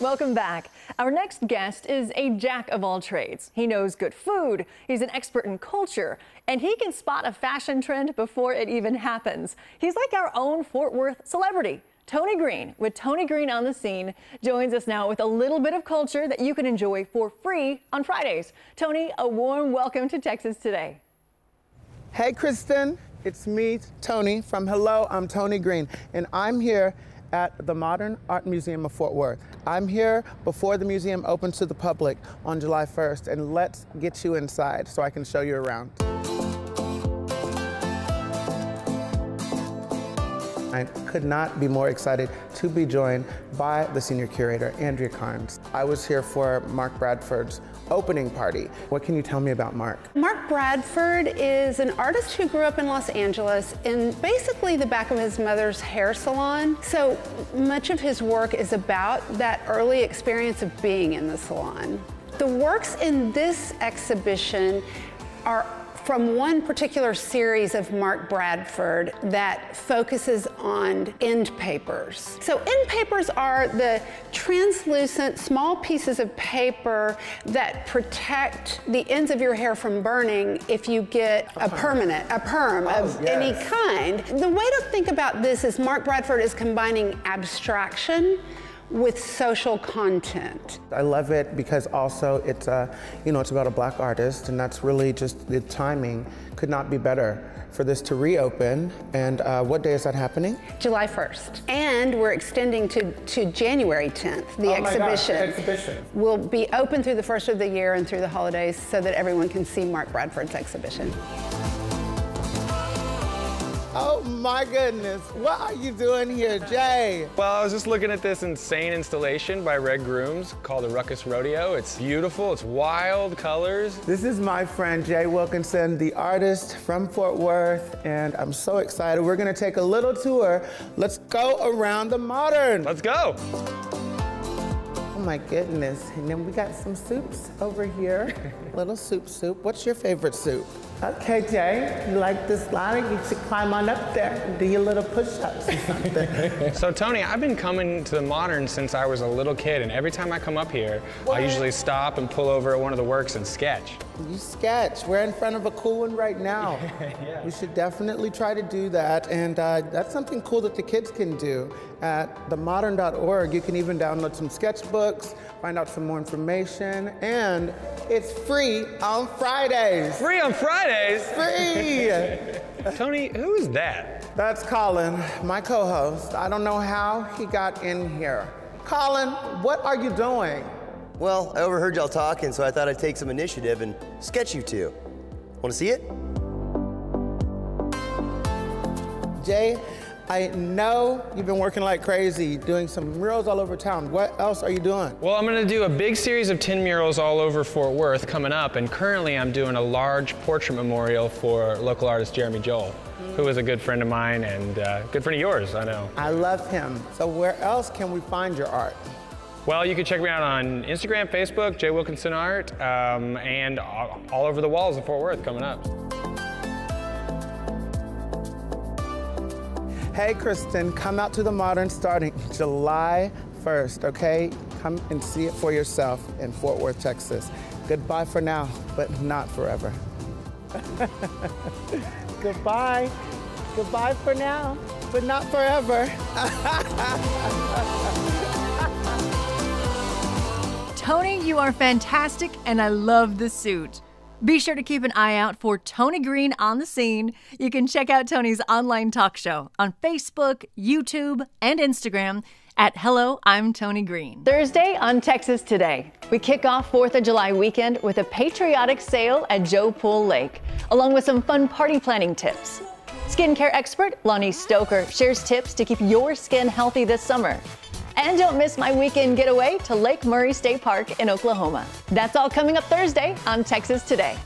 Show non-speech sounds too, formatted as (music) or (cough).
Welcome back. Our next guest is a jack of all trades. He knows good food, he's an expert in culture, and he can spot a fashion trend before it even happens. He's like our own Fort Worth celebrity. Tony Green, with Tony Green on the scene, joins us now with a little bit of culture that you can enjoy for free on Fridays. Tony, a warm welcome to Texas Today. Hey, Kristen, it's me, Tony, from Hello, I'm Tony Green, and I'm here at the Modern Art Museum of Fort Worth. I'm here before the museum opens to the public on July 1st, and let's get you inside so I can show you around. I could not be more excited to be joined by the senior curator, Andrea Karnes. I was here for Mark Bradford's opening party. What can you tell me about Mark? Mark Bradford is an artist who grew up in Los Angeles in basically the back of his mother's hair salon. So much of his work is about that early experience of being in the salon. The works in this exhibition are from one particular series of Mark Bradford that focuses on end papers. So end papers are the translucent small pieces of paper that protect the ends of your hair from burning if you get a, a permanent, a perm oh, of yes. any kind. The way to think about this is Mark Bradford is combining abstraction with social content. I love it because also it's a, you know, it's about a black artist and that's really just the timing could not be better for this to reopen. And uh, what day is that happening? July 1st. And we're extending to, to January 10th. The oh exhibition, gosh, the exhibition will be open through the first of the year and through the holidays so that everyone can see Mark Bradford's exhibition. Oh my goodness. What are you doing here, Jay? Well, I was just looking at this insane installation by Red Grooms called the Ruckus Rodeo. It's beautiful, it's wild colors. This is my friend Jay Wilkinson, the artist from Fort Worth, and I'm so excited. We're gonna take a little tour. Let's go around the modern. Let's go. Oh my goodness. And then we got some soups over here. (laughs) Little soup soup. What's your favorite soup? Okay, Jay, you like this ladder? You should climb on up there and do your little push-ups or something. (laughs) so Tony, I've been coming to the Modern since I was a little kid, and every time I come up here, what? I usually stop and pull over at one of the works and sketch. You sketch. We're in front of a cool one right now. (laughs) yeah. We should definitely try to do that, and uh, that's something cool that the kids can do. At themodern.org, you can even download some sketchbooks, find out some more information, and it's free on Fridays. Free on Fridays? Free! Tony, who is that? That's Kolin, my co-host. I don't know how he got in here. Kolin, what are you doing? Well, I overheard y'all talking, so I thought I'd take some initiative and sketch you two. Want to see it? Jay, I know you've been working like crazy, doing some murals all over town. What else are you doing? Well, I'm gonna do a big series of 10 murals all over Fort Worth coming up, and currently I'm doing a large portrait memorial for local artist Jeremy Joel, mm. who is a good friend of mine and uh, good friend of yours, I know. I love him. So where else can we find your art? Well, you can check me out on Instagram, Facebook, Jay Wilkinson Art, um, and all, all over the walls of Fort Worth coming up. Hey, Kristen, come out to the Modern starting July 1st, okay? Come and see it for yourself in Fort Worth, Texas. Goodbye for now, but not forever. (laughs) Goodbye. Goodbye for now, but not forever. (laughs) Tony, you are fantastic, and I love the suit. Be sure to keep an eye out for Tony Green on the scene. You can check out Tony's online talk show on Facebook, YouTube, and Instagram at Hello, I'm Tony Green. Thursday on Texas Today, we kick off 4th of July weekend with a patriotic sail at Joe Pool Lake, along with some fun party planning tips. Skincare expert Lonnie Stoker shares tips to keep your skin healthy this summer. And don't miss my weekend getaway to Lake Murray State Park in Oklahoma. That's all coming up Thursday on Texas Today.